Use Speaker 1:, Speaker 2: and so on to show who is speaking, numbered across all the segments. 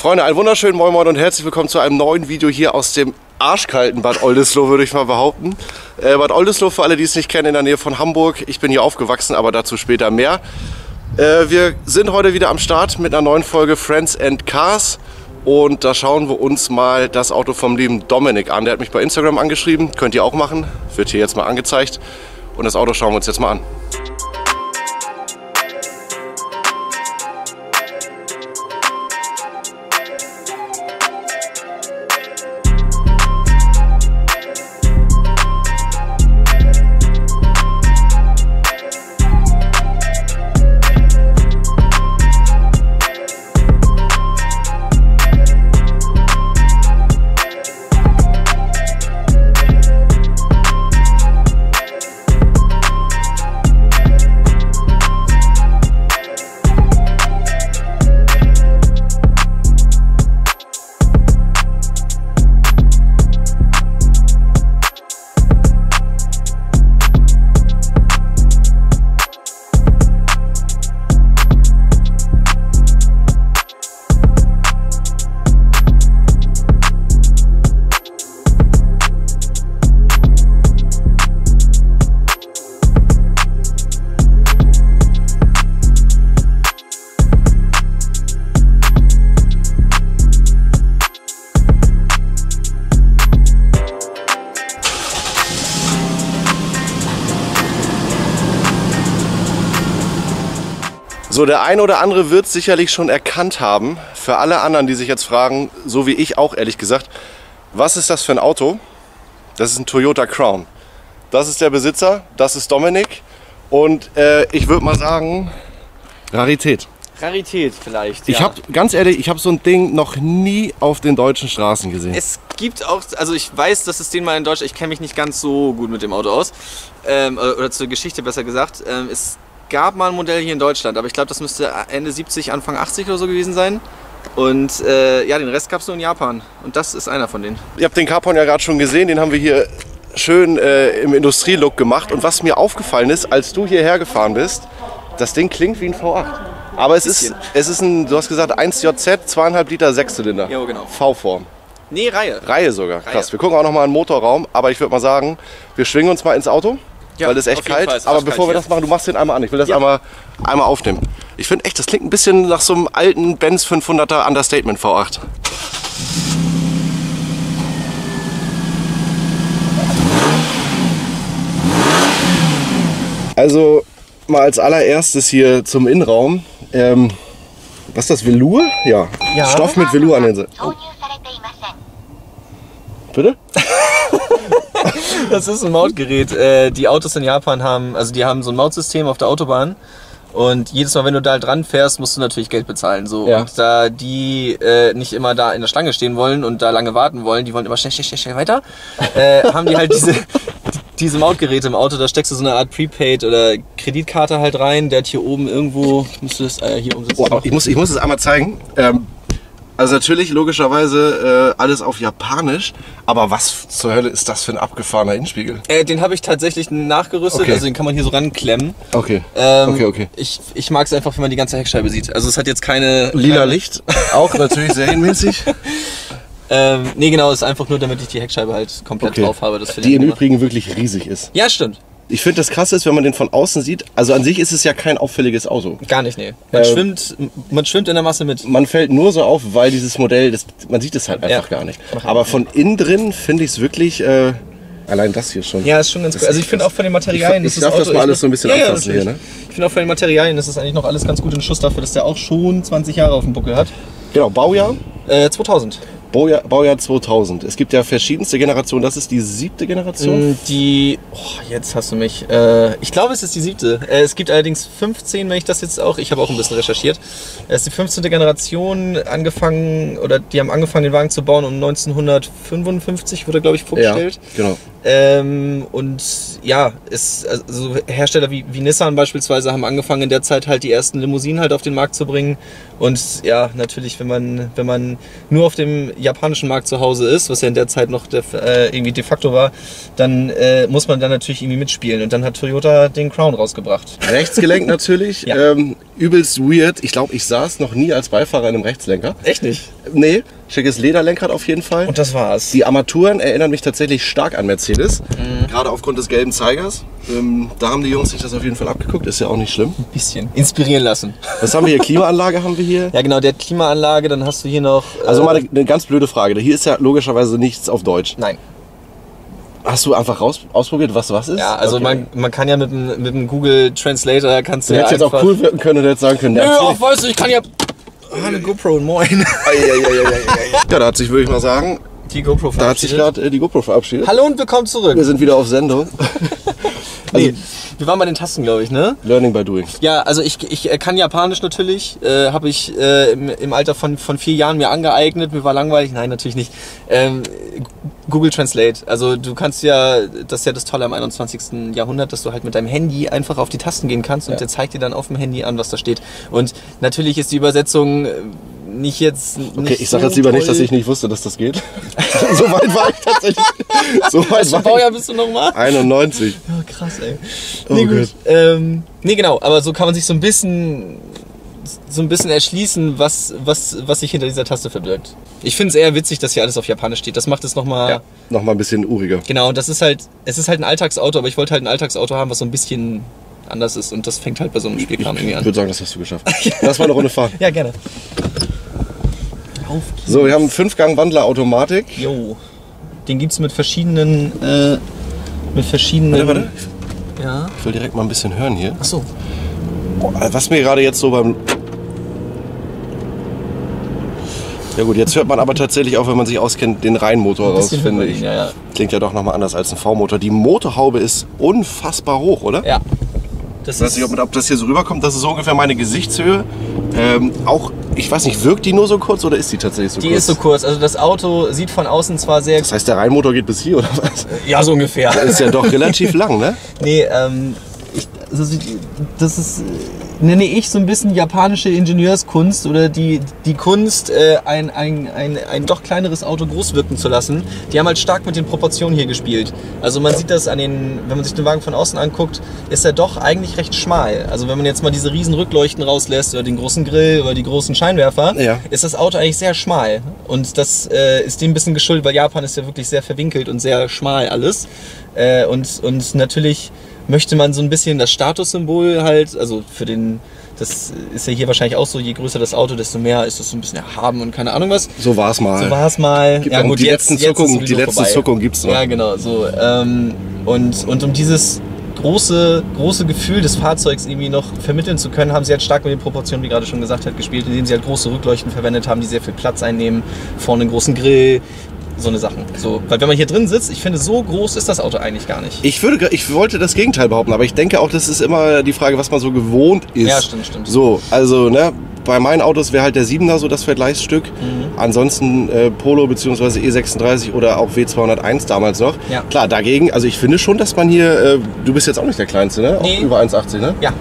Speaker 1: Freunde, einen wunderschönen Moin Moin und herzlich willkommen zu einem neuen Video hier aus dem arschkalten Bad Oldesloe, würde ich mal behaupten. Äh, Bad Oldesloe, für alle, die es nicht kennen, in der Nähe von Hamburg. Ich bin hier aufgewachsen, aber dazu später mehr. Äh, wir sind heute wieder am Start mit einer neuen Folge Friends and Cars. Und da schauen wir uns mal das Auto vom lieben Dominik an. Der hat mich bei Instagram angeschrieben. Könnt ihr auch machen. Wird hier jetzt mal angezeigt. Und das Auto schauen wir uns jetzt mal an. So, der eine oder andere wird sicherlich schon erkannt haben. Für alle anderen, die sich jetzt fragen, so wie ich auch ehrlich gesagt, was ist das für ein Auto? Das ist ein Toyota Crown. Das ist der Besitzer, das ist Dominik. Und äh, ich würde mal sagen, Rarität.
Speaker 2: Rarität vielleicht.
Speaker 1: Ich
Speaker 2: ja.
Speaker 1: habe, ganz ehrlich, ich habe so ein Ding noch nie auf den deutschen Straßen gesehen.
Speaker 2: Es gibt auch, also ich weiß, dass es den mal in Deutschland, ich kenne mich nicht ganz so gut mit dem Auto aus, ähm, oder zur Geschichte besser gesagt. Ähm, es gab mal ein Modell hier in Deutschland, aber ich glaube, das müsste Ende 70, Anfang 80 oder so gewesen sein. Und äh, ja, den Rest gab es nur in Japan. Und das ist einer von denen.
Speaker 1: Ihr habt den Carpon ja gerade schon gesehen, den haben wir hier schön äh, im Industrielook gemacht. Und was mir aufgefallen ist, als du hierher gefahren bist, das Ding klingt wie ein V8. Aber es ist, es ist ein, du hast gesagt, 1JZ, 2,5 Liter Sechszylinder.
Speaker 2: Ja, genau.
Speaker 1: V-Form.
Speaker 2: Nee, Reihe.
Speaker 1: Reihe sogar. Krass.
Speaker 2: Reihe.
Speaker 1: Wir gucken auch noch mal in den Motorraum. Aber ich würde mal sagen, wir schwingen uns mal ins Auto
Speaker 2: ja,
Speaker 1: weil es echt kalt. Ist aber bevor wir das machen, du machst den einmal an. Ich will das
Speaker 2: ja.
Speaker 1: einmal, einmal aufnehmen. Ich finde echt, das klingt ein bisschen nach so einem alten Benz 500er Understatement V8. Also mal als allererstes hier zum Innenraum. Ähm, was ist das, Velour? Ja.
Speaker 2: ja.
Speaker 1: Stoff mit Velour an den Seiten.
Speaker 3: Oh.
Speaker 1: Bitte?
Speaker 2: Das ist ein Mautgerät. Äh, die Autos in Japan haben, also die haben so ein Mautsystem auf der Autobahn. Und jedes Mal, wenn du da dran fährst, musst du natürlich Geld bezahlen. So.
Speaker 1: Ja.
Speaker 2: Und da die äh, nicht immer da in der Schlange stehen wollen und da lange warten wollen, die wollen immer schnell, schnell, schnell, schnell weiter, äh, haben die halt diese, diese Mautgeräte im Auto. Da steckst du so eine Art Prepaid oder Kreditkarte halt rein. Der hat hier oben irgendwo, müsste das äh, hier umsetzen.
Speaker 1: Oh, ich, muss, ich muss es einmal zeigen. Ähm, also natürlich logischerweise äh, alles auf Japanisch, aber was zur Hölle ist das für ein abgefahrener Innenspiegel?
Speaker 2: Äh, den habe ich tatsächlich nachgerüstet,
Speaker 1: Okay.
Speaker 2: also den kann man hier so ranklemmen.
Speaker 1: Okay.
Speaker 2: Ähm,
Speaker 1: okay, okay.
Speaker 2: Ich, ich mag es einfach, wenn man die ganze Heckscheibe sieht. Also es hat jetzt keine...
Speaker 1: Lila
Speaker 2: keine,
Speaker 1: Licht, auch natürlich serienmäßig.
Speaker 2: Ähm, nee, genau, ist einfach nur, damit ich die Heckscheibe halt komplett
Speaker 1: Okay.
Speaker 2: drauf habe.
Speaker 1: Die im Übrigen wirklich riesig ist.
Speaker 2: Ja, stimmt.
Speaker 1: Ich finde das krasse ist, wenn man den von außen sieht, also an sich ist es ja kein auffälliges Auto.
Speaker 2: Gar nicht, nee. Man,
Speaker 1: Ähm,
Speaker 2: schwimmt, man schwimmt in der Masse mit.
Speaker 1: Man fällt nur so auf, weil dieses Modell, das, man sieht es halt einfach
Speaker 2: Ja.
Speaker 1: gar nicht. Aber von innen drin finde ich es wirklich, äh, allein das hier schon.
Speaker 2: Ja, ist schon ganz
Speaker 1: Das
Speaker 2: cool. Also ich finde
Speaker 1: krass.
Speaker 2: auch von den Materialien,
Speaker 1: Ich
Speaker 2: ist
Speaker 1: darf das
Speaker 2: Auto
Speaker 1: mal
Speaker 2: echt
Speaker 1: alles so ein bisschen
Speaker 2: ja, ja,
Speaker 1: anfassen hier,
Speaker 2: natürlich.
Speaker 1: ne?
Speaker 2: Ich finde auch von den Materialien ist das eigentlich noch alles ganz gut in Schuss dafür, dass der auch schon 20 Jahre auf dem Buckel hat.
Speaker 1: Genau, Baujahr.
Speaker 2: Äh, 2000.
Speaker 1: Baujahr, Baujahr 2000. Es gibt ja verschiedenste Generationen. Das ist die siebte Generation.
Speaker 2: Mm, Die, oh, jetzt hast du mich. Äh, ich glaube, es ist die siebte. Äh, es gibt allerdings 15, wenn ich das jetzt auch. Ich habe auch ein bisschen recherchiert. Es ist die 15. Generation angefangen oder die haben angefangen, den Wagen zu bauen um 1955 wurde, glaube ich, vorgestellt.
Speaker 1: genau.
Speaker 2: Ähm, und ja, ist, also Hersteller wie, wie Nissan beispielsweise haben angefangen in der Zeit halt die ersten Limousinen halt auf den Markt zu bringen. Und ja, natürlich, wenn man, wenn man nur auf dem japanischen Markt zu Hause ist, was ja in der Zeit noch de, äh, irgendwie de facto war, dann äh, muss man da natürlich irgendwie mitspielen. Und dann hat Toyota den Crown rausgebracht.
Speaker 1: Rechtsgelenkt natürlich.
Speaker 2: Ja.
Speaker 1: ähm, übelst weird. Ich glaube, ich saß noch nie als Beifahrer in einem Rechtslenker.
Speaker 2: Echt nicht?
Speaker 1: Nee, schickes Lederlenkrad auf jeden Fall.
Speaker 2: Und das war's.
Speaker 1: Die Armaturen erinnern mich tatsächlich stark an Mercedes.
Speaker 2: Mhm.
Speaker 1: Gerade aufgrund des gelben Zeigers. Ähm, da haben die Jungs sich das auf jeden Fall abgeguckt. Ist ja auch nicht schlimm.
Speaker 2: Ein bisschen inspirieren lassen.
Speaker 1: Was haben wir hier? Klimaanlage haben wir hier.
Speaker 2: Ja, genau, der Klimaanlage, dann hast du hier noch. äh,
Speaker 1: Also mal eine, eine ganz blöde Frage. Hier ist ja logischerweise nichts auf Deutsch.
Speaker 2: Nein.
Speaker 1: Hast du einfach raus, ausprobiert, was was ist?
Speaker 2: Ja, also
Speaker 1: Okay.
Speaker 2: man, man kann ja mit dem, mit dem Google Translator kannst du
Speaker 1: Du
Speaker 2: ja
Speaker 1: hättest jetzt auch cool wirken können und hättest sagen können,
Speaker 2: Ja,
Speaker 1: ja,
Speaker 2: ach, weißt du, ich kann ja. Ah, eine GoPro, moin.
Speaker 1: ja, da hat sich, würde ich mal sagen,
Speaker 2: Die GoPro
Speaker 1: da hat sich
Speaker 2: verabschiedet.
Speaker 1: gerade äh, die GoPro verabschiedet.
Speaker 2: Hallo und willkommen zurück.
Speaker 1: Wir sind wieder auf Sendung. Also
Speaker 2: nee, wir waren bei den Tasten, glaube ich, ne?
Speaker 1: Learning by doing.
Speaker 2: Ja, also ich, ich äh, kann Japanisch natürlich. Äh, Habe ich äh, im, im Alter von, von vier Jahren mir angeeignet. Mir war langweilig. Nein, natürlich nicht. Ähm, Google Translate. Also du kannst ja, das ist ja das Tolle am 21. Jahrhundert, dass du halt mit deinem Handy einfach auf die Tasten gehen kannst und
Speaker 1: Ja.
Speaker 2: der zeigt dir dann auf dem Handy an, was da steht. Und natürlich ist die Übersetzung äh, nicht jetzt. Nicht
Speaker 1: Okay, ich sage
Speaker 2: so
Speaker 1: jetzt lieber nicht, dass ich nicht wusste, dass das geht. so weit war ich tatsächlich. So weit
Speaker 2: Was
Speaker 1: war
Speaker 2: Baujahr
Speaker 1: ich.
Speaker 2: bist du nochmal?
Speaker 1: 91.
Speaker 2: Ja, krass, ey.
Speaker 1: Oh
Speaker 2: Nee,
Speaker 1: Gott.
Speaker 2: gut. Ähm, nee, genau, aber so kann man sich so ein bisschen so ein bisschen erschließen, was, was, was sich hinter dieser Taste verbirgt. Ich finde es eher witzig, dass hier alles auf Japanisch steht. Das macht es nochmal.
Speaker 1: Ja, nochmal ein bisschen uriger.
Speaker 2: Genau, und das ist halt, es ist halt ein Alltagsauto, aber ich wollte halt ein Alltagsauto haben, was so ein bisschen anders ist. Und das fängt halt bei so einem Spielkram irgendwie
Speaker 1: Ich
Speaker 2: an.
Speaker 1: würde sagen, das hast du geschafft. Lass mal eine Runde fahren.
Speaker 2: Ja, gerne. Auf geht's.
Speaker 1: So, wir haben einen Fünfgang-Wandler-Automatik.
Speaker 2: Jo. Den gibt's mit verschiedenen. Äh, mit verschiedenen.
Speaker 1: Warte, warte.
Speaker 2: Ja.
Speaker 1: Ich will direkt mal ein bisschen hören hier.
Speaker 2: Achso.
Speaker 1: Was mir gerade jetzt so beim. Ja gut, jetzt hört man aber tatsächlich auch, wenn man sich auskennt, den Reihenmotor raus, finde ich.
Speaker 2: ja, ja.
Speaker 1: Klingt ja doch nochmal anders als ein V-Motor. Die Motorhaube ist unfassbar hoch, oder?
Speaker 2: Ja. Das
Speaker 1: Ich weiß nicht, ob, ob das hier so rüberkommt. Das ist so ungefähr meine Gesichtshöhe. Ähm, auch, ich weiß nicht, wirkt die nur so kurz oder ist die tatsächlich so
Speaker 2: Die
Speaker 1: kurz?
Speaker 2: ist so kurz. Also das Auto sieht von außen zwar sehr.
Speaker 1: Das heißt, der Reihenmotor geht bis hier oder was?
Speaker 2: Ja, so ungefähr.
Speaker 1: Das ist ja doch relativ lang, ne?
Speaker 2: Nee, ähm, ich, also, das ist, nenne ich so ein bisschen japanische Ingenieurskunst oder die, die Kunst, äh, ein, ein, ein, ein doch kleineres Auto groß wirken zu lassen. Die haben halt stark mit den Proportionen hier gespielt. Also man sieht das an den, wenn man sich den Wagen von außen anguckt, ist er doch eigentlich recht schmal. Also wenn man jetzt mal diese riesen Rückleuchten rauslässt oder den großen Grill oder die großen Scheinwerfer,
Speaker 1: Ja.
Speaker 2: ist das Auto eigentlich sehr schmal. Und das äh, ist dem ein bisschen geschuldet, weil Japan ist ja wirklich sehr verwinkelt und sehr schmal alles. Äh, und, und natürlich möchte man so ein bisschen das Statussymbol halt, also für den, das ist ja hier wahrscheinlich auch so, je größer das Auto, desto mehr ist das so ein bisschen erhaben und keine Ahnung was.
Speaker 1: So war es mal.
Speaker 2: So war es mal.
Speaker 1: Gibt auch die letzten
Speaker 2: ist
Speaker 1: Zuckungen- die letzten
Speaker 2: vorbei.
Speaker 1: Zuckungen gibt's noch.
Speaker 2: Ja, genau, so. Ähm, und, und um dieses große, große Gefühl des Fahrzeugs irgendwie noch vermitteln zu können, haben sie halt stark mit den Proportionen, wie gerade schon gesagt hat, gespielt, indem sie halt große Rückleuchten verwendet haben, die sehr viel Platz einnehmen, vorne einen großen Grill, so eine Sachen. So, weil wenn man hier drin sitzt, ich finde, so groß ist das Auto eigentlich gar nicht.
Speaker 1: Ich, würde, ich wollte das Gegenteil behaupten, aber ich denke auch, das ist immer die Frage, was man so gewohnt ist.
Speaker 2: Ja, stimmt, stimmt.
Speaker 1: So, also ne, bei meinen Autos wäre halt der 7er so das Vergleichsstück.
Speaker 2: Mhm.
Speaker 1: Ansonsten äh, Polo bzw. E36 oder auch W201 damals noch.
Speaker 2: Ja.
Speaker 1: Klar, dagegen, also ich finde schon, dass man hier, äh, du bist jetzt auch nicht der Kleinste, ne?
Speaker 2: Nee.
Speaker 1: Auch über 1,80, ne?
Speaker 2: Ja,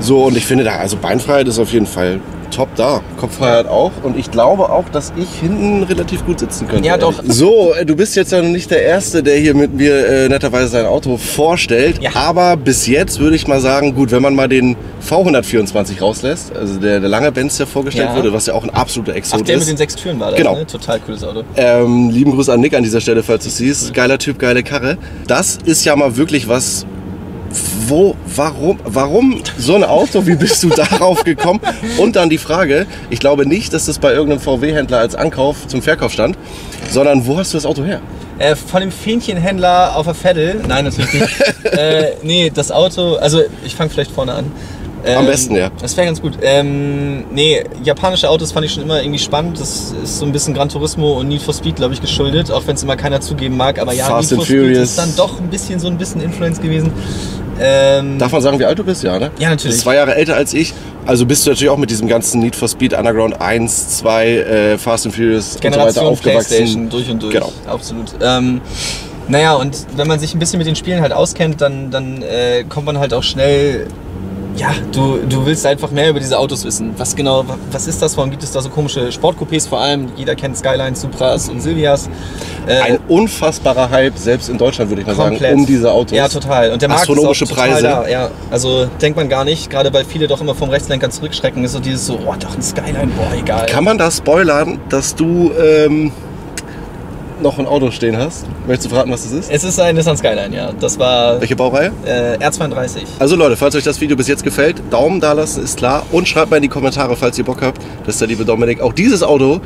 Speaker 1: So, und ich finde da, also Beinfreiheit ist auf jeden Fall top da. Kopffreiheit auch. Und ich glaube auch, dass ich hinten relativ gut sitzen könnte.
Speaker 2: Ja, doch.
Speaker 1: So, äh, du bist jetzt ja noch nicht der Erste, der hier mit mir äh, netterweise sein Auto vorstellt.
Speaker 2: Ja.
Speaker 1: Aber bis jetzt würde ich mal sagen, gut, wenn man mal den V124 rauslässt, also der, der lange Benz, der vorgestellt
Speaker 2: Ja.
Speaker 1: wurde, was ja auch ein absoluter Exot
Speaker 2: ach, der
Speaker 1: ist.
Speaker 2: mit den sechs Türen war das,
Speaker 1: Genau.
Speaker 2: ne? Total cooles Auto.
Speaker 1: Ähm, lieben Gruß an Nick an dieser Stelle, falls du es siehst. Geiler Typ, geile Karre. Das ist ja mal wirklich was. Wo, warum, warum so ein Auto? Wie bist du darauf gekommen? Und dann die Frage, ich glaube nicht, dass das bei irgendeinem VW-Händler als Ankauf zum Verkauf stand, sondern wo hast du das Auto her?
Speaker 2: Äh, von dem Fähnchenhändler auf der Veddel. Nein, natürlich nicht. äh, nee, das Auto, also ich fange vielleicht vorne an. Ähm,
Speaker 1: Am besten, ja.
Speaker 2: Das wäre ganz gut. Ähm, nee, japanische Autos fand ich schon immer irgendwie spannend. Das ist so ein bisschen Gran Turismo und Need for Speed, glaube ich, geschuldet. Auch wenn es immer keiner zugeben mag. Aber ja,
Speaker 1: Fast
Speaker 2: Need for
Speaker 1: and
Speaker 2: Speed
Speaker 1: Furious.
Speaker 2: ist dann doch ein bisschen so ein bisschen Influence gewesen. Ähm,
Speaker 1: Darf man sagen, wie alt du bist? Ja, ne?
Speaker 2: Ja, natürlich.
Speaker 1: Du bist zwei Jahre älter als ich. Also bist du natürlich auch mit diesem ganzen Need for Speed, Underground 1, 2, äh, Fast and Furious und so weiter
Speaker 2: Generation
Speaker 1: aufgewachsen.
Speaker 2: Playstation durch und durch.
Speaker 1: Genau.
Speaker 2: Absolut. Ähm, Naja, und wenn man sich ein bisschen mit den Spielen halt auskennt, dann, dann äh, kommt man halt auch schnell. Ja, du, du willst einfach mehr über diese Autos wissen. Was genau, was ist das? Warum gibt es da so komische Sportcoupés vor allem? Jeder kennt Skylines, Supras und Silvias.
Speaker 1: Äh, Ein unfassbarer Hype, selbst in Deutschland würde ich mal
Speaker 2: Komplett.
Speaker 1: sagen, um diese Autos.
Speaker 2: Ja, total. Und der Markt
Speaker 1: Astronomische
Speaker 2: ist auch total
Speaker 1: Preise.
Speaker 2: Da. Ja, also denkt man gar nicht, gerade weil viele doch immer vom Rechtslenker zurückschrecken, ist so dieses so, oh, doch ein Skyline, boah, egal.
Speaker 1: Kann man da spoilern, dass du ähm, noch ein Auto stehen hast? Möchtest du verraten, was das ist?
Speaker 2: es ist ein Nissan Skyline, ja. Das war
Speaker 1: Welche Baureihe?
Speaker 2: äh, R32.
Speaker 1: Also Leute, falls euch das Video bis jetzt gefällt, Daumen da lassen ist klar und schreibt mal in die Kommentare, falls ihr Bock habt, dass der liebe Dominik auch dieses Auto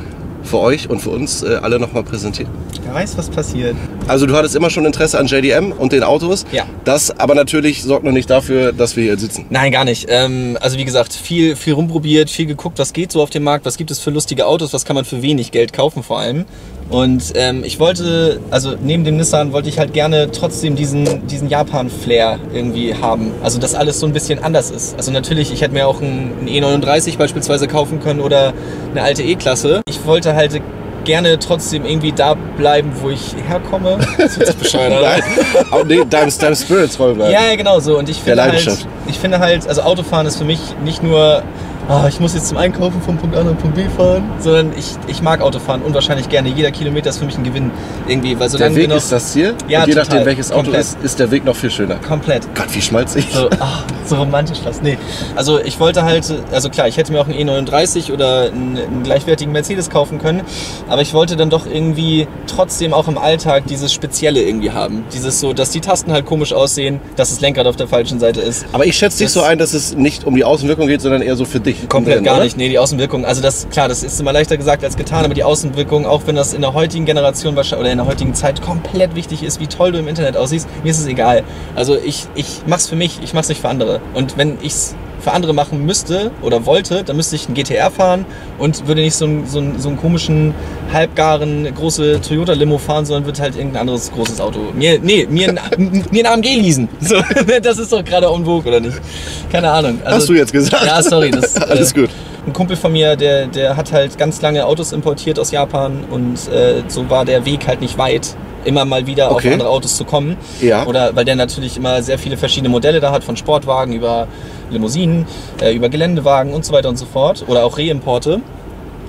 Speaker 1: für euch und für uns äh, alle nochmal präsentiert.
Speaker 2: Wer weiß, was passiert.
Speaker 1: Also du hattest immer schon Interesse an JDM und den Autos.
Speaker 2: Ja.
Speaker 1: Das aber natürlich sorgt noch nicht dafür, dass wir hier sitzen.
Speaker 2: Nein, gar nicht. Ähm, also wie gesagt, viel, viel rumprobiert, viel geguckt, was geht so auf dem Markt, was gibt es für lustige Autos, was kann man für wenig Geld kaufen vor allem. Und ähm, ich wollte, also neben dem Nissan wollte ich halt gerne trotzdem diesen, diesen Japan-Flair irgendwie haben. Also dass alles so ein bisschen anders ist. Also natürlich, ich hätte mir auch einen, einen E39 beispielsweise kaufen können oder eine alte E-Klasse. Ich wollte halt gerne trotzdem irgendwie da bleiben, wo ich herkomme. Das wird sich bescheuert, oder?
Speaker 1: Aber nee, deinem, deinem Spirit treu bleiben.
Speaker 2: Ja, genau so. Und ich finde halt, ich finde halt, also Autofahren ist für mich nicht nur, ah, ich muss jetzt zum Einkaufen von Punkt A nach Punkt B fahren, sondern ich, ich mag Autofahren unwahrscheinlich gerne. Jeder Kilometer ist für mich ein Gewinn irgendwie, weil
Speaker 1: Der Weg
Speaker 2: noch
Speaker 1: ist das Ziel
Speaker 2: Ja,
Speaker 1: und je
Speaker 2: total.
Speaker 1: nachdem welches Auto
Speaker 2: Komplett.
Speaker 1: ist, ist der Weg noch viel schöner.
Speaker 2: komplett
Speaker 1: Gott, wie schmalzig.
Speaker 2: so, ah, so romantisch fast. Nee, also ich wollte halt, also klar, ich hätte mir auch einen E39 oder einen, einen gleichwertigen Mercedes kaufen können, aber ich wollte dann doch irgendwie trotzdem auch im Alltag dieses Spezielle irgendwie haben. Dieses so, dass die Tasten halt komisch aussehen, dass das Lenkrad auf der falschen Seite ist.
Speaker 1: Aber ich schätze dich so ein, dass es nicht um die Außenwirkung geht, sondern eher so für dich.
Speaker 2: Komplett
Speaker 1: Drin,
Speaker 2: gar
Speaker 1: oder?
Speaker 2: nicht. Nee, die Außenwirkung. Also das, klar, das ist immer leichter gesagt als getan, aber die Außenwirkung, auch wenn das in der heutigen Generation wahrscheinlich oder in der heutigen Zeit komplett wichtig ist, wie toll du im Internet aussiehst, mir ist es egal. Also ich, ich mach's für mich, ich mach's nicht für andere. Und wenn ich's für andere machen müsste oder wollte, dann müsste ich einen GTR fahren und würde nicht so einen, so einen, so einen komischen, halbgaren, große Toyota-Limo fahren, sondern würde halt irgendein anderes großes Auto. Mir, nee, mir ein, mir ein AMG leasen. So, das ist doch gerade en vogue, oder nicht? Keine Ahnung. Also,
Speaker 1: Hast du jetzt gesagt?
Speaker 2: Ja, sorry. Das,
Speaker 1: Alles
Speaker 2: äh,
Speaker 1: gut.
Speaker 2: Ein Kumpel von mir, der, der hat halt ganz lange Autos importiert aus Japan und äh, so war der Weg halt nicht weit, immer mal wieder
Speaker 1: Okay.
Speaker 2: auf andere Autos zu kommen.
Speaker 1: Ja.
Speaker 2: Oder weil der natürlich immer sehr viele verschiedene Modelle da hat, von Sportwagen über Limousinen, äh, über Geländewagen und so weiter und so fort. Oder auch Reimporte.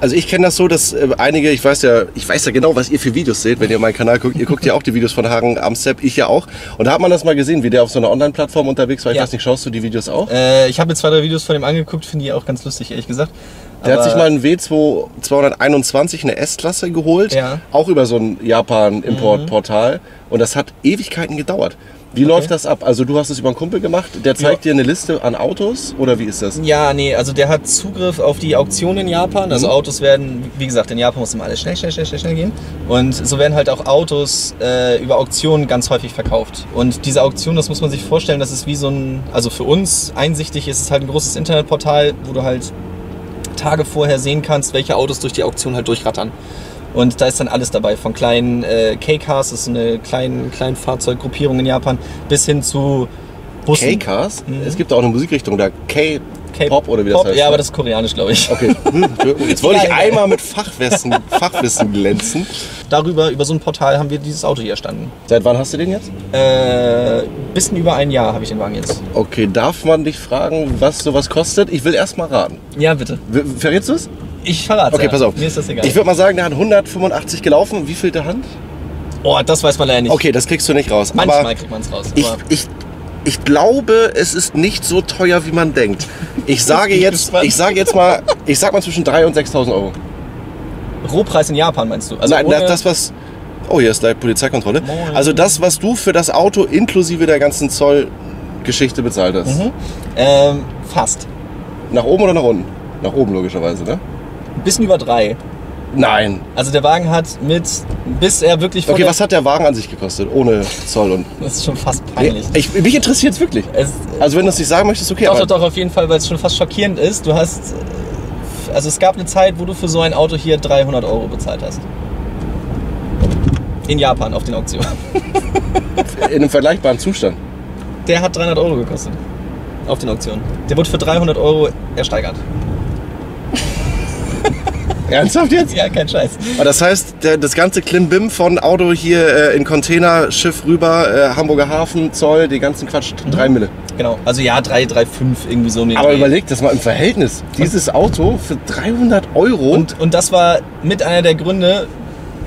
Speaker 1: Also ich kenne das so, dass äh, einige, ich weiß ja, ich weiß ja genau, was ihr für Videos seht, wenn ihr meinen Kanal guckt. Ihr guckt ja auch die Videos von Hagen Amstep, ich ja auch. Und da hat man das mal gesehen, wie der auf so einer Online-Plattform unterwegs war. Ich
Speaker 2: Ja.
Speaker 1: weiß nicht, schaust du die Videos auch?
Speaker 2: Äh, ich habe mir zwei, drei Videos von ihm angeguckt, finde ich auch ganz lustig, ehrlich gesagt.
Speaker 1: Der hat sich mal einen W2 221, eine S-Klasse geholt,
Speaker 2: Ja.
Speaker 1: auch über so ein Japan-Import-Portal. Und das hat Ewigkeiten gedauert. Wie läuft das ab? Also du hast es über einen Kumpel gemacht, der zeigt dir eine Liste an Autos oder wie ist das?
Speaker 2: Ja, nee, also der hat Zugriff auf die Auktionen in Japan. Also
Speaker 1: Mhm.
Speaker 2: Autos werden, wie gesagt, in Japan muss immer alles schnell, schnell, schnell, schnell, schnell gehen. Und so werden halt auch Autos äh, über Auktionen ganz häufig verkauft. Und diese Auktion, das muss man sich vorstellen, das ist wie so ein, also für uns einsichtig ist es halt ein großes Internetportal, wo du halt Tage vorher sehen kannst, welche Autos durch die Auktion halt durchrattern. Und da ist dann alles dabei, von kleinen äh, K-Cars, das ist eine kleinen, kleinen Fahrzeuggruppierung in Japan, bis hin zu Bussen.
Speaker 1: K-Cars? Es gibt auch eine Musikrichtung da, K-Pop oder wie das
Speaker 2: Pop,
Speaker 1: heißt.
Speaker 2: Ja, aber das ist koreanisch, glaube ich.
Speaker 1: Okay, jetzt wollte ich einmal mit Fachwissen, Fachwissen glänzen.
Speaker 2: Darüber, über so ein Portal haben wir dieses Auto hier erstanden.
Speaker 1: Seit wann hast du den jetzt?
Speaker 2: Äh, bisschen über ein Jahr habe ich den Wagen jetzt.
Speaker 1: Okay, darf man dich fragen, was sowas kostet? Ich will erst mal raten.
Speaker 2: Ja, bitte.
Speaker 1: Verrätst du es?
Speaker 2: Ich verrate
Speaker 1: Okay, pass auf.
Speaker 2: Mir ist das egal.
Speaker 1: Ich würde mal sagen, der hat 185 gelaufen. Wie viel der Hand?
Speaker 2: oh, das weiß man leider nicht.
Speaker 1: Okay, das kriegst du nicht raus.
Speaker 2: Manchmal
Speaker 1: aber
Speaker 2: kriegt man es raus.
Speaker 1: ich, ich, ich glaube, es ist nicht so teuer, wie man denkt. Ich sage jetzt,
Speaker 2: gespannt.
Speaker 1: ich sage jetzt mal, ich sag mal zwischen 3.000 und 6.000 Euro.
Speaker 2: Rohpreis in Japan meinst du? Also
Speaker 1: Nein, das was. Oh, hier ist gleich Polizeikontrolle.
Speaker 2: Moin.
Speaker 1: Also das, was du für das Auto inklusive der ganzen Zollgeschichte bezahlt hast.
Speaker 2: Mhm. ähm, fast.
Speaker 1: Nach oben oder nach unten? Nach oben logischerweise, ne?
Speaker 2: Ein bisschen über drei.
Speaker 1: Nein.
Speaker 2: Also der Wagen hat mit, bis er wirklich
Speaker 1: Okay, was hat der Wagen an sich gekostet? Ohne Zoll und.
Speaker 2: Das ist schon fast peinlich.
Speaker 1: Ich, mich interessiert es wirklich. Also wenn du es nicht sagen möchtest, okay.
Speaker 2: doch, doch, doch, auf jeden Fall, weil es schon fast schockierend ist. Du hast, äh, also es gab eine Zeit, wo du für so ein Auto hier 300 Euro bezahlt hast. In Japan auf den Auktionen.
Speaker 1: in einem vergleichbaren Zustand.
Speaker 2: Der hat 300 Euro gekostet. Auf den Auktionen. Der wurde für 300 Euro ersteigert.
Speaker 1: Ernsthaft jetzt?
Speaker 2: Ja, kein Scheiß.
Speaker 1: Aber das heißt, der, das ganze Klimbim von Auto hier äh, in Container, Schiff rüber, äh, Hamburger Hafen, Zoll, die ganzen Quatsch, drei Mille.
Speaker 2: Genau. Also ja, 3, 3, 5 irgendwie so den
Speaker 1: Aber
Speaker 2: Dreh.
Speaker 1: überleg das mal im Verhältnis. Dieses Auto für 300 Euro.
Speaker 2: Und, und das war mit einer der Gründe,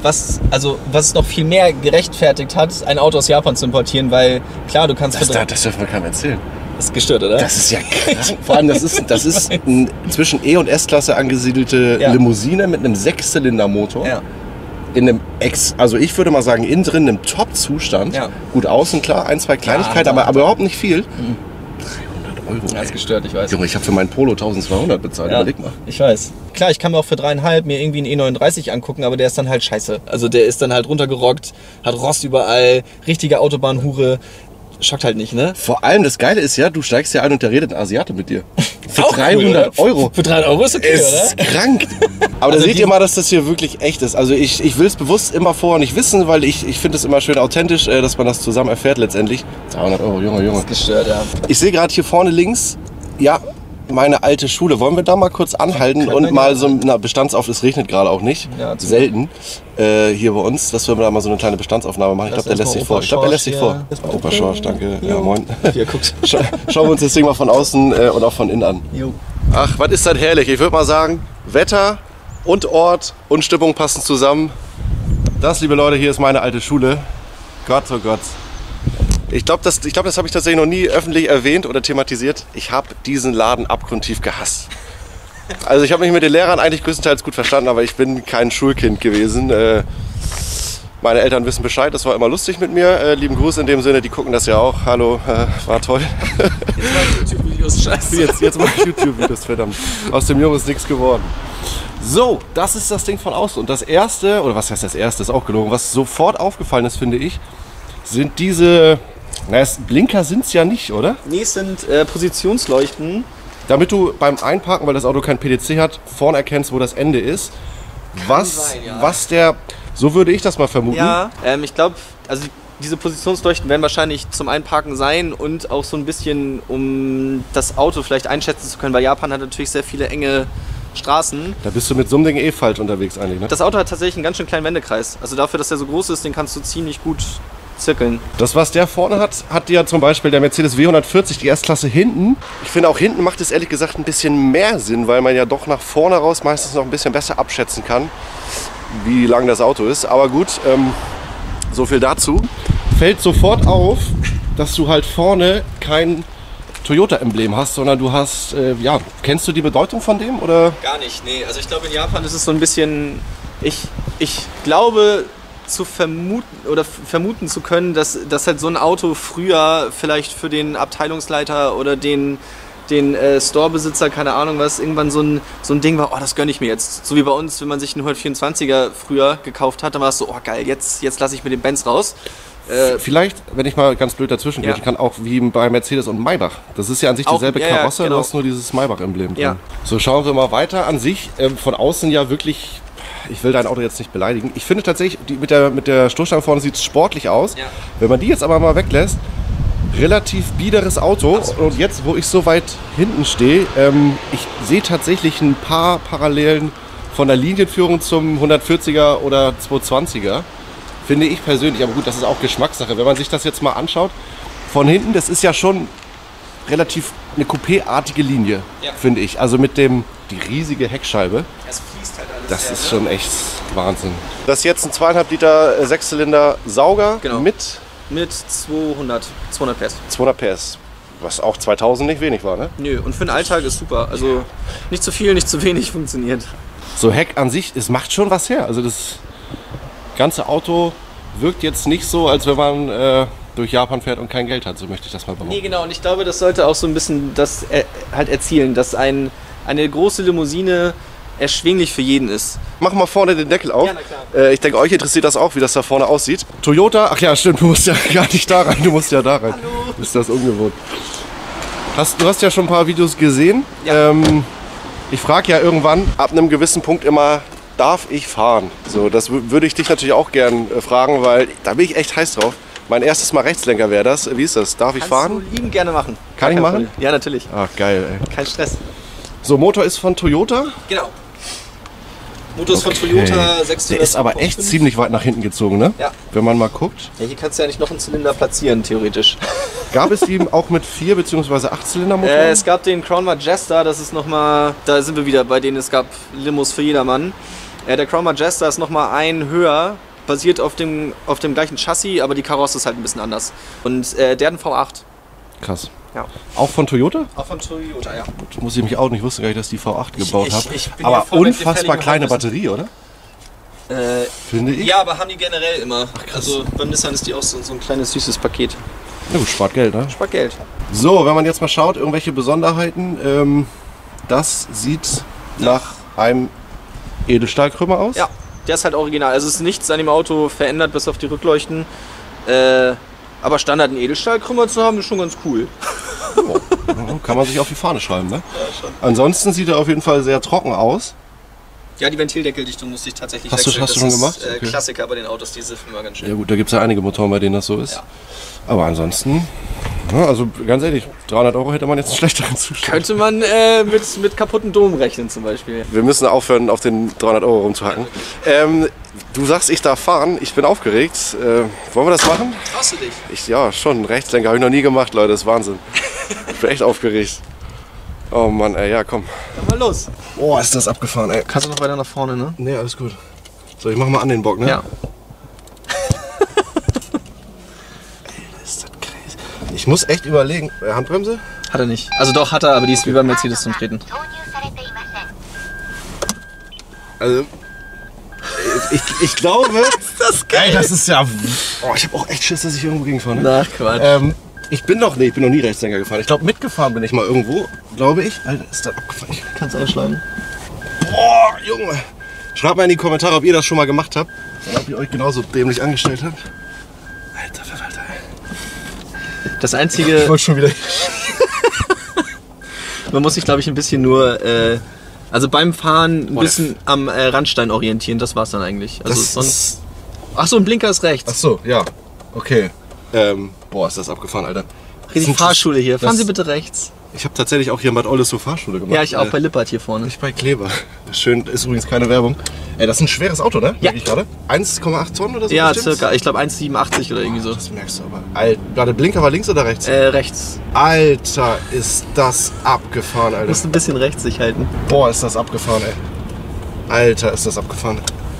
Speaker 2: was, also, was es noch viel mehr gerechtfertigt hat, ein Auto aus Japan zu importieren, weil klar, du kannst
Speaker 1: das, da- das dürfen wir keinem erzählen.
Speaker 2: Ist gestört, oder?
Speaker 1: Das ist ja krank. Vor allem, das ist, das ist ein zwischen E- und S-Klasse angesiedelte
Speaker 2: Ja.
Speaker 1: Limousine mit einem Sechszylindermotor.
Speaker 2: ja.
Speaker 1: In einem Ex, also ich würde mal sagen, innen drin in einem Top-Zustand.
Speaker 2: Ja.
Speaker 1: Gut außen, klar, ein, zwei Kleinigkeiten, aber, aber überhaupt nicht viel. 300 Euro. Ey.
Speaker 2: ist gestört, ich weiß.
Speaker 1: Junge, ich habe für meinen Polo 1200 bezahlt.
Speaker 2: Ja,
Speaker 1: Überleg mal.
Speaker 2: Ich weiß. Klar, ich kann mir auch für dreieinhalb mir irgendwie einen E39 angucken, aber der ist dann halt scheiße. Also der ist dann halt runtergerockt, hat Rost überall, richtige Autobahnhure. Schockt halt nicht, ne?
Speaker 1: Vor allem das Geile ist ja, du steigst ja ein und der redet ein Asiate mit dir. Für
Speaker 2: Auch cool,
Speaker 1: 300
Speaker 2: oder?
Speaker 1: Euro.
Speaker 2: Für 300 Euro ist okay,
Speaker 1: ist
Speaker 2: oder?
Speaker 1: krank. Aber da
Speaker 2: Also
Speaker 1: seht
Speaker 2: die-
Speaker 1: ihr mal, dass das hier wirklich echt ist. Also ich, ich will es bewusst immer vorher nicht wissen, weil ich, ich finde es immer schön authentisch, äh, dass man das zusammen erfährt letztendlich. 200 Euro, Junge, Junge.
Speaker 2: Gestört, ja.
Speaker 1: Ich sehe gerade hier vorne links, ja, meine alte Schule. Wollen wir da mal kurz anhalten und mal so, na, Bestandsauf, es regnet gerade auch nicht,
Speaker 2: Ja,
Speaker 1: selten, äh, hier bei uns, dass wir da mal so eine kleine Bestandsaufnahme machen. Ich glaube, der lässt sich vor. Ich glaube, der lässt sich vor. Opa Schorsch, danke. Ja, moin.
Speaker 2: Hier, guckt.
Speaker 1: Scha schauen wir uns das Ding mal von außen äh, und auch von innen an.
Speaker 2: Jo.
Speaker 1: Ach, was ist das herrlich. Ich würde mal sagen, Wetter und Ort und Stimmung passen zusammen. Das, liebe Leute, hier ist meine alte Schule. Gott, oh Gott. Ich glaube, das, ich glaub, das habe ich tatsächlich noch nie öffentlich erwähnt oder thematisiert. Ich habe diesen Laden abgrundtief gehasst. Also ich habe mich mit den Lehrern eigentlich größtenteils gut verstanden, aber ich bin kein Schulkind gewesen. Äh, meine Eltern wissen Bescheid, das war immer lustig mit mir. Äh, lieben Gruß in dem Sinne, die gucken das ja auch. Hallo, äh, war toll.
Speaker 2: YouTube-Videos, scheiße.
Speaker 1: Jetzt, jetzt mache ich YouTube-Videos, verdammt. Aus dem Jungen ist nichts geworden. So, das ist das Ding von außen. Und das erste, oder was heißt das erste, ist auch gelogen, was sofort aufgefallen ist, finde ich, sind diese. Na, es- Blinker sind es ja nicht, oder?
Speaker 2: Nee, es sind äh, Positionsleuchten.
Speaker 1: Damit du beim Einparken, weil das Auto kein PDC hat, vorne erkennst, wo das Ende ist. Was,
Speaker 2: sein, ja.
Speaker 1: was der. So würde ich das mal vermuten.
Speaker 2: Ja, ähm, ich glaube, also diese Positionsleuchten werden wahrscheinlich zum Einparken sein und auch so ein bisschen, um das Auto vielleicht einschätzen zu können, weil Japan hat natürlich sehr viele enge Straßen.
Speaker 1: Da bist du mit so einem Ding eh falsch unterwegs eigentlich, ne?
Speaker 2: Das Auto hat tatsächlich einen ganz schön kleinen Wendekreis. Also dafür, dass er so groß ist, den kannst du ziemlich gut zirkeln.
Speaker 1: Das, was der vorne hat, hat ja zum Beispiel der Mercedes W140, die S-Klasse hinten. Ich finde auch hinten macht es ehrlich gesagt ein bisschen mehr Sinn, weil man ja doch nach vorne raus meistens noch ein bisschen besser abschätzen kann, wie lang das Auto ist. Aber gut, ähm, so viel dazu. Fällt sofort auf, dass du halt vorne kein Toyota-Emblem hast, sondern du hast, äh, ja, kennst du die Bedeutung von dem oder?
Speaker 2: Gar nicht, nee. Also ich glaube, in Japan ist es so ein bisschen. Ich, ich glaube zu vermuten oder vermuten zu können, dass, dass halt so ein Auto früher vielleicht für den Abteilungsleiter oder den, den äh, Storebesitzer, keine Ahnung was, irgendwann so ein, so ein Ding war, oh, das gönne ich mir jetzt. So wie bei uns, wenn man sich einen 124er früher gekauft hat, dann war es so, oh geil, jetzt, jetzt lasse ich mir den Benz raus. Äh,
Speaker 1: Vielleicht, wenn ich mal ganz blöd dazwischen
Speaker 2: Ja.
Speaker 1: kann, auch wie bei Mercedes und Maybach. Das ist ja an sich
Speaker 2: Auch,
Speaker 1: dieselbe
Speaker 2: ja, ja,
Speaker 1: Karosse,
Speaker 2: genau.
Speaker 1: du hast nur dieses Maybach-Emblem drin.
Speaker 2: Ja.
Speaker 1: So, schauen wir mal weiter. An sich, ähm, von außen ja wirklich, ich will dein Auto jetzt nicht beleidigen. Ich finde tatsächlich, die, mit, der, mit der Stoßstange vorne sieht es sportlich aus.
Speaker 2: Ja.
Speaker 1: Wenn man die jetzt aber mal weglässt, relativ biederes Auto. Und jetzt, wo ich so weit hinten stehe, ähm, ich sehe tatsächlich ein paar Parallelen von der Linienführung zum 140er oder 220er. Finde ich persönlich, aber gut, das ist auch Geschmackssache. Wenn man sich das jetzt mal anschaut, von hinten, das ist ja schon relativ eine Coupé-artige Linie,
Speaker 2: Ja.
Speaker 1: finde ich. Also mit dem, die riesige Heckscheibe.
Speaker 2: es.
Speaker 1: Das ist schon echt Wahnsinn. Das ist jetzt ein 2,5 Liter äh, Sechszylinder Sauger
Speaker 2: Genau.
Speaker 1: mit
Speaker 2: Mit 200, 200 PS.
Speaker 1: 200 PS. Was auch 2000 nicht wenig war, ne?
Speaker 2: Nö, und für den Alltag ist super. Also nicht zu viel, nicht zu wenig funktioniert.
Speaker 1: So Heck an sich, es macht schon was her. Also das ganze Auto wirkt jetzt nicht so, als wenn man äh, durch Japan fährt und kein Geld hat. So möchte ich das mal behaupten.
Speaker 2: Nee, genau. Und ich glaube, das sollte auch so ein bisschen das äh, halt erzielen, dass ein, eine große Limousine erschwinglich für jeden ist.
Speaker 1: Mach mal vorne den Deckel auf.
Speaker 2: Ja.
Speaker 1: Äh, ich denke, euch interessiert das auch, wie das da vorne aussieht. Toyota, ach ja, stimmt, du musst ja gar nicht da rein, du musst ja da rein. Hallo. Ist das ungewohnt. Hast, du hast ja schon ein paar Videos gesehen.
Speaker 2: Ja.
Speaker 1: Ähm, ich frage ja irgendwann ab einem gewissen Punkt immer, darf ich fahren? So, das wü- würde ich dich natürlich auch gern äh, fragen, weil da bin ich echt heiß drauf. Mein erstes Mal Rechtslenker wäre das. Wie ist das? Darf ich
Speaker 2: Kannst
Speaker 1: fahren?
Speaker 2: du lieben gerne machen.
Speaker 1: Kann ich machen?
Speaker 2: Problem. Ja, natürlich.
Speaker 1: Ach, geil, ey.
Speaker 2: Kein Stress.
Speaker 1: So, Motor ist von Toyota.
Speaker 2: Genau. Motor ist von Toyota 600.
Speaker 1: Der ist aber echt ziemlich weit nach hinten gezogen, ne?
Speaker 2: Ja.
Speaker 1: Wenn man mal guckt.
Speaker 2: Ja, hier kannst du ja nicht noch einen Zylinder platzieren, theoretisch.
Speaker 1: Gab es die auch mit 4 bzw. 8 Zylindermotoren?
Speaker 2: Äh, es gab den Crown Majesta, das ist nochmal, da sind wir wieder bei denen, es gab Limos für jedermann. Äh, der Crown Majesta ist nochmal ein höher, basiert auf dem, auf dem gleichen Chassis, aber die Karosse ist halt ein bisschen anders. Und äh, der hat einen V8.
Speaker 1: Krass.
Speaker 2: Ja.
Speaker 1: Auch von Toyota?
Speaker 2: Auch von Toyota, ja.
Speaker 1: Gut, muss ich mich auch nicht, ich wusste gar nicht, dass die V8 gebaut haben.
Speaker 2: ja
Speaker 1: Aber unfassbar kleine. Batterie, oder?
Speaker 2: Äh,
Speaker 1: Finde ich.
Speaker 2: ja, aber haben die generell immer. also beim Nissan ist die auch so, so ein kleines süßes Paket.
Speaker 1: Ja, gut, spart Geld, ne?
Speaker 2: Spart Geld.
Speaker 1: So, wenn man jetzt mal schaut, irgendwelche Besonderheiten, ähm, das sieht nach einem Edelstahlkrümmer aus.
Speaker 2: Ja, der ist halt original. Also es ist nichts an dem Auto verändert, bis auf die Rückleuchten. Äh, aber Standard einen Edelstahlkrümmer zu haben, ist schon ganz cool.
Speaker 1: Ja, Kann man sich auf die Fahne schreiben, ne? Ansonsten sieht er auf jeden Fall sehr trocken aus.
Speaker 2: Ja, die Ventildeckeldichtung musste ich tatsächlich
Speaker 1: Hast du-
Speaker 2: wechseln.
Speaker 1: hast du
Speaker 2: Das
Speaker 1: schon
Speaker 2: ist,
Speaker 1: gemacht?
Speaker 2: Äh,
Speaker 1: Okay.
Speaker 2: Klassiker bei den Autos, die siffen immer ganz schön.
Speaker 1: Ja gut, da gibt es ja einige Motoren, bei denen das so ist.
Speaker 2: Ja.
Speaker 1: Aber ansonsten, ja, also ganz ehrlich, 300 Euro hätte man jetzt einen schlechteren Zustand.
Speaker 2: Könnte man äh, mit, mit kaputten Dom rechnen zum Beispiel.
Speaker 1: Wir müssen aufhören, auf den 300 Euro rumzuhacken. Ähm, Du sagst, ich darf fahren. Ich bin aufgeregt. Äh, wollen wir das machen?
Speaker 2: Traust du dich?
Speaker 1: Ich, ja, schon. Rechtslenker habe ich noch nie gemacht, Leute. Das ist Wahnsinn. ich bin echt aufgeregt. Oh Mann, ey, ja, komm.
Speaker 2: Dann mal los.
Speaker 1: Boah, ist das abgefahren, ey.
Speaker 2: Kannst du noch weiter nach vorne, ne?
Speaker 1: Ne, alles gut. So, ich mach mal an den Bock, ne?
Speaker 2: Ja.
Speaker 1: ey, ist das crazy. Ich muss echt überlegen. Äh, Handbremse?
Speaker 2: Hat er nicht. Also doch, hat er, aber die ist wie beim Mercedes zum Treten.
Speaker 1: Also, ich, ich glaube. ist das geil? Ey, das ist ja. Oh, ich habe auch echt Schiss, dass ich irgendwo gegenfahre. Ne?
Speaker 2: Ach Quatsch.
Speaker 1: Ähm, ich bin noch, nee, ich bin noch nie Rechtslenker gefahren. Ich glaube, mitgefahren bin ich mal irgendwo, glaube ich. Alter, ist das abgefahren. Ich-
Speaker 2: Kannst ausschlagen.
Speaker 1: Boah, Junge. Schreibt mal in die Kommentare, ob ihr das schon mal gemacht habt. Und ob ihr euch genauso dämlich angestellt habt. Alter Verwalter.
Speaker 2: Das
Speaker 1: Ich
Speaker 2: einzige,
Speaker 1: wollte schon wieder.
Speaker 2: man muss sich glaube ich ein bisschen nur, äh, also beim Fahren ein
Speaker 1: Boah,
Speaker 2: bisschen am äh, Randstein orientieren, das war's dann eigentlich. Also
Speaker 1: Das
Speaker 2: sonst.
Speaker 1: ist.
Speaker 2: Ach so, ein Blinker ist
Speaker 1: Ach
Speaker 2: rechts.
Speaker 1: so, ja. Okay. Ähm, boah, ist das abgefahren, Alter.
Speaker 2: Richtig Fahrschule hier. Fahren Sie bitte rechts.
Speaker 1: Ich habe tatsächlich auch hier in Bad Oldesloe Fahrschule gemacht.
Speaker 2: Ja, ich auch
Speaker 1: Äh,
Speaker 2: bei Lippert hier vorne.
Speaker 1: Ich bei Kleber. Schön, ist übrigens keine Werbung. Ey, das ist ein schweres Auto, ne?
Speaker 2: Ja.
Speaker 1: Ich gerade. 1,8 Tonnen oder so?
Speaker 2: Ja,
Speaker 1: bestimmt?
Speaker 2: circa. Ich glaube 1,87 oder irgendwie so.
Speaker 1: Das merkst du aber. Alter, der Blinker war links oder rechts?
Speaker 2: Äh, rechts.
Speaker 1: Alter, ist das abgefahren, Alter.
Speaker 2: Musst ein bisschen rechts sich halten.
Speaker 1: Boah, ist das abgefahren, ey. Alter, ist das abgefahren.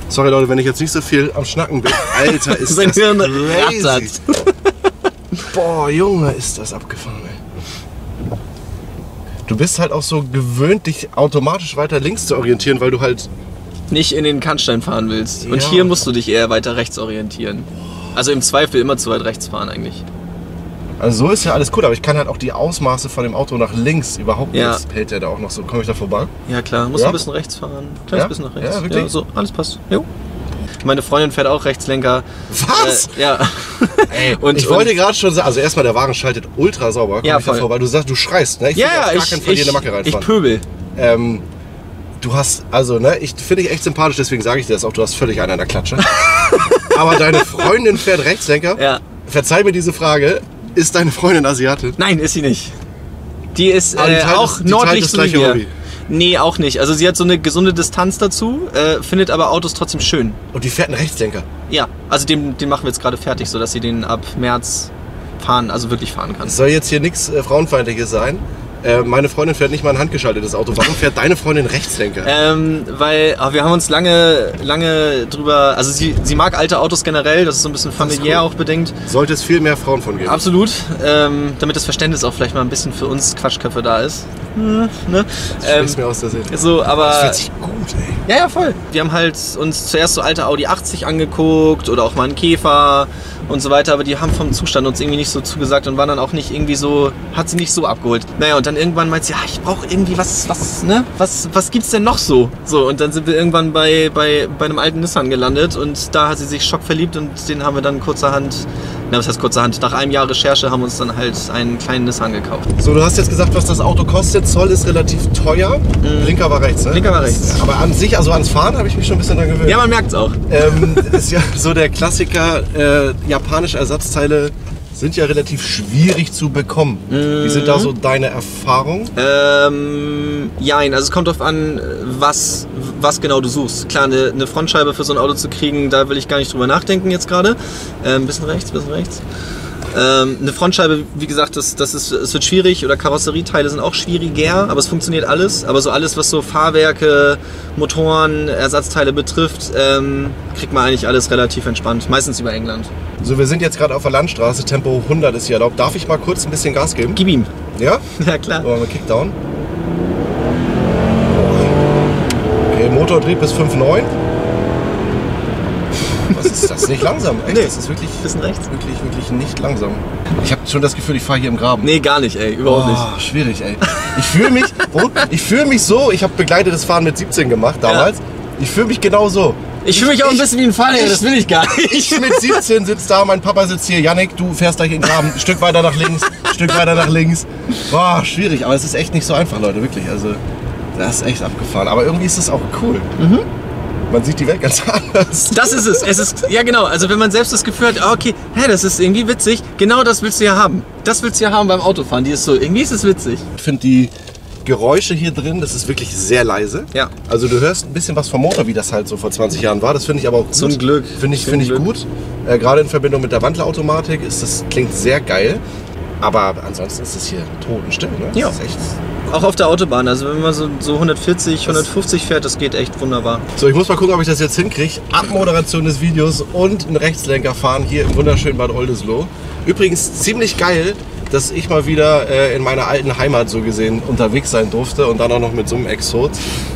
Speaker 1: Sorry, Leute, wenn ich jetzt nicht so viel am Schnacken bin. Alter, ist das crazy. Boah, Junge, ist das abgefahren, ey. Du bist halt auch so gewöhnt, dich automatisch weiter links zu orientieren, weil du halt
Speaker 2: Nicht in den Kannstein fahren willst. Und
Speaker 1: Ja.
Speaker 2: hier musst du dich eher weiter rechts orientieren. Also im Zweifel immer zu weit rechts fahren eigentlich.
Speaker 1: Also so ist ja alles cool, aber ich kann halt auch die Ausmaße von dem Auto nach links überhaupt
Speaker 2: Ja.
Speaker 1: nicht. Hält der da auch noch so? Komme ich da vorbei?
Speaker 2: Ja klar, musst
Speaker 1: Ja?
Speaker 2: ein bisschen rechts fahren. Kleines
Speaker 1: Ja?
Speaker 2: bisschen nach rechts.
Speaker 1: Ja, wirklich?
Speaker 2: so, alles passt. Jo. Meine Freundin fährt auch Rechtslenker.
Speaker 1: Was?
Speaker 2: Äh, ja.
Speaker 1: Ey,
Speaker 2: Und-
Speaker 1: ich wollte gerade schon sagen, also erstmal der Wagen schaltet ultra sauber.
Speaker 2: Ja,
Speaker 1: ich
Speaker 2: voll.
Speaker 1: vorbei. Du sagst, du schreist, ne? Ich
Speaker 2: Ja, ja, ich, ich,
Speaker 1: eine Macke
Speaker 2: ich
Speaker 1: reinfahren.
Speaker 2: pöbel.
Speaker 1: Ähm, du hast, also, ne, ich finde ich echt sympathisch, deswegen sage ich dir das auch, du hast völlig einen an der Klatsche. Aber deine Freundin fährt Rechtslenker.
Speaker 2: Ja.
Speaker 1: Verzeih mir diese Frage, ist deine Freundin Asiatin?
Speaker 2: Nein, ist sie nicht. Die ist
Speaker 1: Ah, die
Speaker 2: äh,
Speaker 1: teilt
Speaker 2: auch
Speaker 1: die
Speaker 2: nördlich wir.
Speaker 1: Hobby.
Speaker 2: Nee, auch nicht. Also sie hat so eine gesunde Distanz dazu, äh, findet aber Autos trotzdem schön.
Speaker 1: Und die fährt einen Rechtslenker.
Speaker 2: Ja, also den, den machen wir jetzt gerade fertig, sodass sie den ab März fahren, also wirklich fahren kann.
Speaker 1: Es soll jetzt hier nichts äh, Frauenfeindliches sein. Äh, meine Freundin fährt nicht mal ein handgeschaltetes Auto. Warum fährt deine Freundin Rechtslenker?
Speaker 2: Ähm, weil ah, wir haben uns lange, lange drüber, also sie, sie mag alte Autos generell, das ist so ein bisschen familiär
Speaker 1: cool.
Speaker 2: auch bedingt.
Speaker 1: Sollte es viel mehr Frauen von geben.
Speaker 2: Absolut, ähm, damit das Verständnis auch vielleicht mal ein bisschen für uns Quatschköpfe da ist. Hm, ne? ähm,
Speaker 1: mir aus der Seele.
Speaker 2: so, aber
Speaker 1: Das fährt sich gut, ey.
Speaker 2: Ja, ja, voll. Wir haben halt uns zuerst so alte Audi 80 angeguckt oder auch mal einen Käfer und so weiter, aber die haben vom Zustand uns irgendwie nicht so zugesagt und waren dann auch nicht irgendwie so, hat sie nicht so abgeholt. Naja, und dann irgendwann meint sie, ja, ich brauche irgendwie was, was, ne, was, was gibt's denn noch so? So, und dann sind wir irgendwann bei, bei, bei einem alten Nissan gelandet und da hat sie sich schockverliebt und den haben wir dann kurzerhand, na, was heißt kurzerhand, nach einem Jahr Recherche haben wir uns dann halt einen kleinen Nissan gekauft.
Speaker 1: So, du hast jetzt gesagt, was das Auto kostet. Zoll ist relativ teuer. Blinker war rechts, ne?
Speaker 2: Mhm. Blinker war rechts.
Speaker 1: Aber an sich, also ans Fahren, habe ich mich schon ein bisschen dran gewöhnt.
Speaker 2: Ja, man merkt's auch.
Speaker 1: ähm, ist ja so der Klassiker, äh, japanische Ersatzteile sind ja relativ schwierig zu bekommen. Wie sind da so deine Erfahrungen?
Speaker 2: Ähm, jein, also es kommt darauf an, was, was genau du suchst. Klar, eine, eine Frontscheibe für so ein Auto zu kriegen, da will ich gar nicht drüber nachdenken jetzt gerade. Ähm, bisschen rechts, bisschen rechts. Ähm, eine Frontscheibe, wie gesagt, das, das ist, es wird schwierig oder Karosserieteile sind auch schwieriger, aber es funktioniert alles. Aber so alles, was so Fahrwerke, Motoren, Ersatzteile betrifft, ähm, kriegt man eigentlich alles relativ entspannt. Meistens über England.
Speaker 1: So, wir sind jetzt gerade auf der Landstraße, Tempo 100 ist hier erlaubt. Darf ich mal kurz ein bisschen Gas geben?
Speaker 2: Gib ihm.
Speaker 1: Ja?
Speaker 2: Ja, klar.
Speaker 1: So, mal Kickdown. Okay, Motor dreht bis 5,9. Was ist das? Nicht langsam, echt?
Speaker 2: Nee.
Speaker 1: Das ist wirklich,
Speaker 2: Bisschen rechts.
Speaker 1: wirklich, wirklich nicht langsam. Ich habe schon das Gefühl, ich fahre hier im Graben.
Speaker 2: Nee, gar nicht, ey. Überhaupt nicht.
Speaker 1: Oh, schwierig, ey. Ich fühle mich, ich fühle mich so, ich habe begleitetes Fahren mit 17 gemacht damals. Ich fühle mich genau so.
Speaker 2: Ich fühle mich auch ein bisschen wie ein ey. Das will ich gar nicht.
Speaker 1: Ich mit 17 sitzt da, mein Papa sitzt hier. Yannick, du fährst gleich in den Graben. Ein Stück weiter nach links, ein Stück weiter nach links. Boah, schwierig, aber es ist echt nicht so einfach, Leute, wirklich. Also, das ist echt abgefahren. Aber irgendwie ist es auch cool. Man sieht die Welt ganz anders.
Speaker 2: Das ist es. Es ist, ja genau, also wenn man selbst das Gefühl hat, ah, okay, hä, das ist irgendwie witzig, genau das willst du ja haben. Das willst du ja haben beim Autofahren. Die ist so, irgendwie ist es witzig.
Speaker 1: Ich finde die Geräusche hier drin, das ist wirklich sehr leise.
Speaker 2: Ja.
Speaker 1: Also du hörst ein bisschen was vom Motor, wie das halt so vor 20 Jahren war. Das finde ich aber auch gut.
Speaker 2: Zum Glück.
Speaker 1: Finde ich,
Speaker 2: Zum
Speaker 1: finde ich
Speaker 2: Glück.
Speaker 1: gut. Äh, Gerade in Verbindung mit der Wandlerautomatik ist das klingt sehr geil. Aber ansonsten ist es hier totenstill. Ne? Das
Speaker 2: Ja.
Speaker 1: Ist echt
Speaker 2: Auch auf der Autobahn, also wenn man so, so 140, 150 fährt, das geht echt wunderbar.
Speaker 1: So, ich muss mal gucken, ob ich das jetzt hinkriege. Abmoderation des Videos und ein Rechtslenker fahren hier im wunderschönen Bad Oldesloe. Übrigens ziemlich geil, dass ich mal wieder äh, in meiner alten Heimat so gesehen unterwegs sein durfte und dann auch noch mit so einem Exot.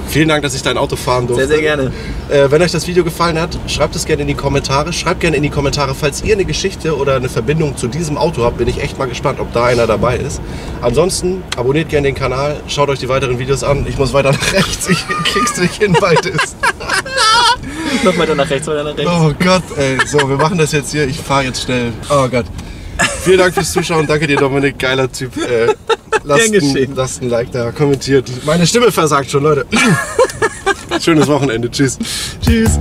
Speaker 1: Vielen Dank, dass ich dein Auto fahren durfte.
Speaker 2: Sehr, sehr gerne.
Speaker 1: Äh, wenn euch das Video gefallen hat, schreibt es gerne in die Kommentare. Schreibt gerne in die Kommentare, falls ihr eine Geschichte oder eine Verbindung zu diesem Auto habt. Bin ich echt mal gespannt, ob da einer dabei ist. Ansonsten abonniert gerne den Kanal, schaut euch die weiteren Videos an. Ich muss weiter nach rechts. Ich krieg's nicht hin, beides.
Speaker 2: Noch weiter nach rechts, weiter nach rechts.
Speaker 1: Oh Gott, ey. So, wir machen das jetzt hier. Ich fahre jetzt schnell. Oh Gott. Vielen Dank fürs Zuschauen. Danke dir, Dominik. Geiler Typ. Äh, lasst, ein, lasst ein Like da, kommentiert. Meine Stimme versagt schon, Leute. Schönes Wochenende. Tschüss.
Speaker 2: Tschüss.